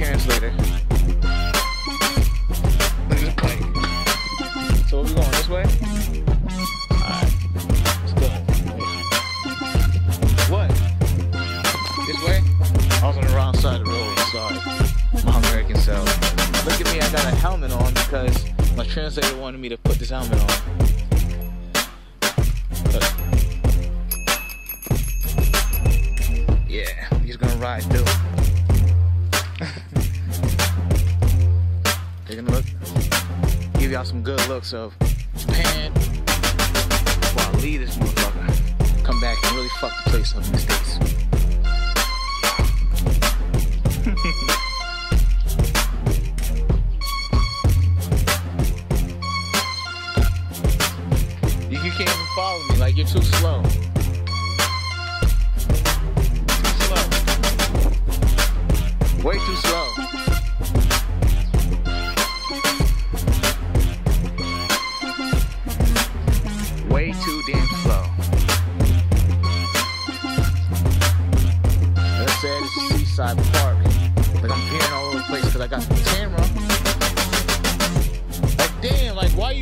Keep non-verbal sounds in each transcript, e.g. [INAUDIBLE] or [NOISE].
translator. So we going this way? Alright. Let's go. What? This way? I was on the wrong side of the road, sorry. My American self. Look at me, I got a helmet on because my translator wanted me to put this helmet on. Yeah, he's gonna ride through. Give y'all some good looks of Japan while I leave this motherfucker. Come back and really fuck the place up in the States. [LAUGHS] you, you can't even follow me, like you're too slow. Too slow. Way too slow.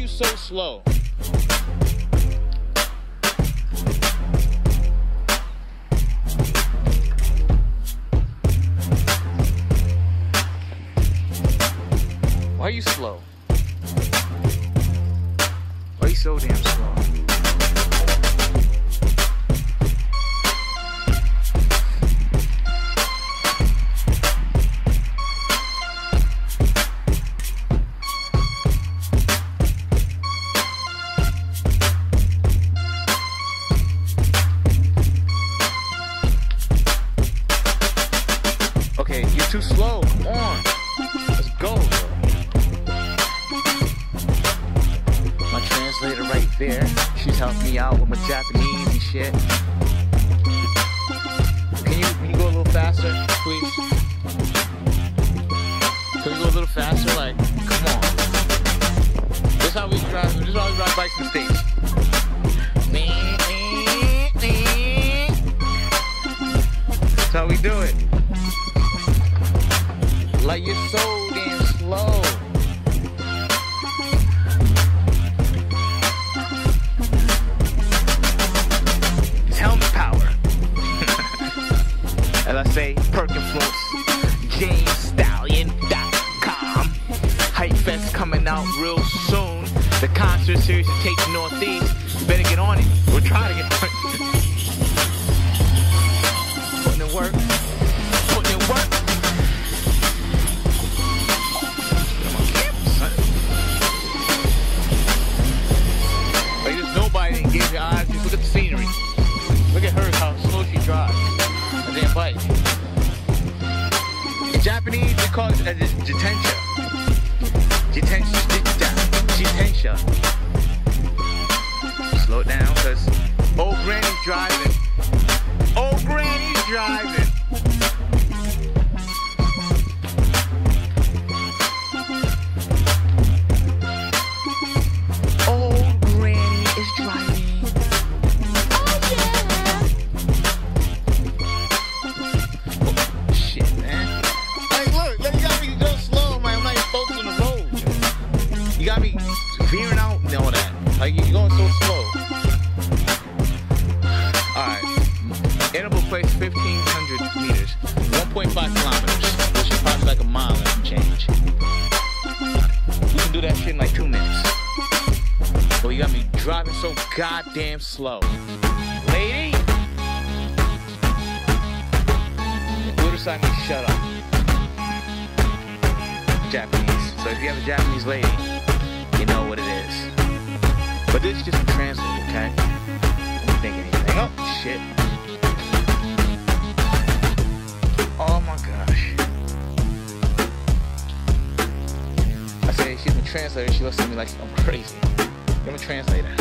You so slow? Why are you slow? Why are you so damn slow? Helping me out with my Japanese and shit. Can you, can you go a little faster, please? Can you go a little faster? Like, come on. This is how we drive. This is how we ride bikes in the States. That's how we do it. Like you're so damn slow. The concert series take the Northeast. Better get on it. We're trying to get on it. Putting in work. Putting in work. Like there's nobody to engage your eyes. Just look at the scenery. Look at her, how slow she drives. A damn bike. In Japanese, they call it uh, jitensha. Jitensha. Slow down, cause old granny's driving. Old granny's driving. Old granny is driving. Oh yeah. Shit, man. Like, look, look, you got me veering out and all that. Like, you're going so slow. Alright. Interval place 1,500 meters. 1.5 kilometers. Which is probably like a mile and change. You can do that shit in like two minutes. Well, you got me driving so goddamn slow. Lady! Who shut up? Japanese. So if you have a Japanese lady, But this is just a translator, okay? Don't think anything. Oh, shit. Oh my gosh. I say she's a translator, she looks at me like I'm crazy. I'm a translator.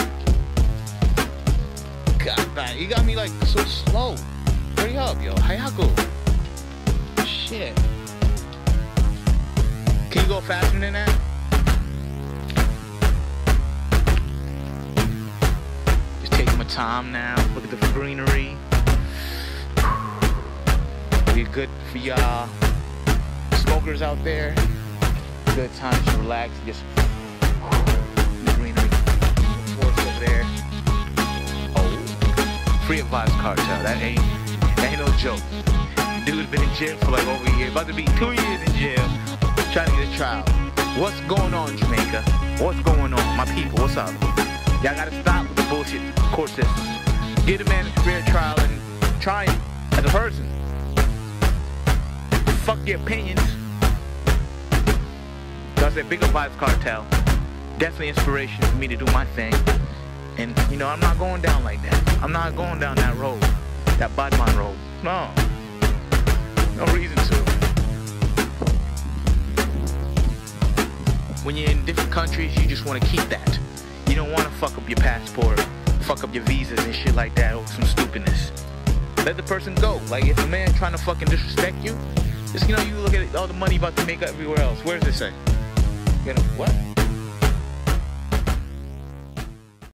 God damn, you got me like so slow. Hurry up, yo. Hayaku. Shit. Can you go faster than that? Just taking my time now. Look at the greenery. Be good for y'all. Smokers out there. Good time to relax, just the greenery, forest over there. Oh, free Vybz Kartel. That ain't that ain't no joke. Dude's been in jail for like over a year, about to be two years in jail, trying to get a trial. What's going on, Jamaica? What's going on, my people? What's up? Y'all gotta stop with the bullshit court system. Get a man a fair trial and try him as a person. Fuck your opinions. Cause that bigger Vybz Kartel, definitely inspiration for me to do my thing. And you know, I'm not going down like that. I'm not going down that road, that Badman road. No, no reason to. When you're in different countries, you just want to keep that. You don't want to fuck up your passport, fuck up your visas and shit like that over some stupidness. Let the person go. Like if a man trying to fucking disrespect you, just you know, you look at all the money about to make everywhere else. Where does it say? You know what?